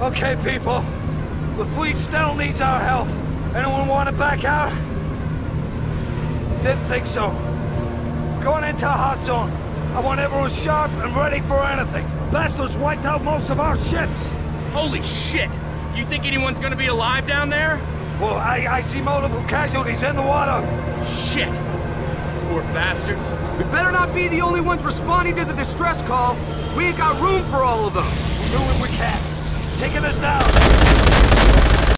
Okay, people. The fleet still needs our help. Anyone want to back out? Didn't think so. Going into a hot zone. I want everyone sharp and ready for anything. Bastards wiped out most of our ships. Holy shit! You think anyone's gonna be alive down there? Well, I, I see multiple casualties in the water. Shit! Poor bastards. We better not be the only ones responding to the distress call. We ain't got room for all of them. We're doing what we can. Taking us down.